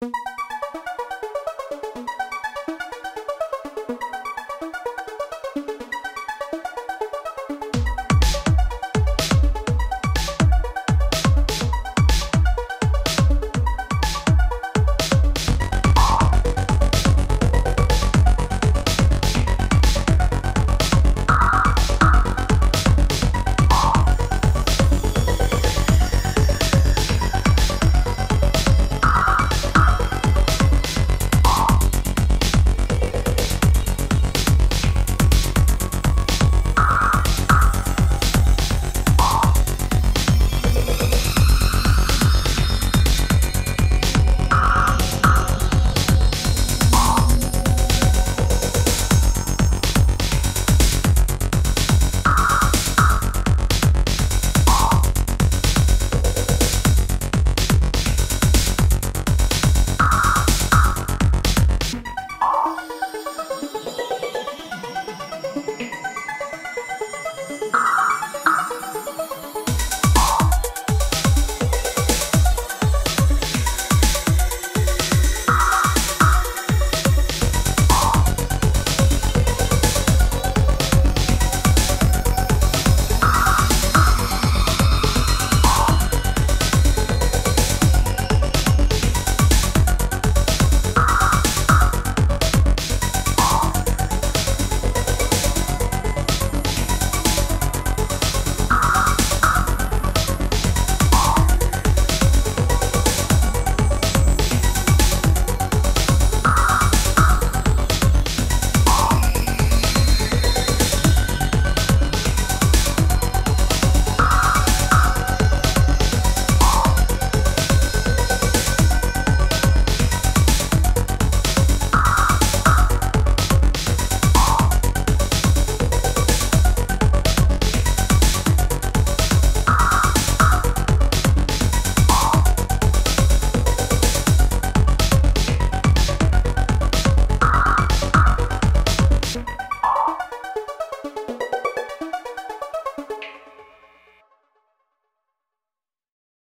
you.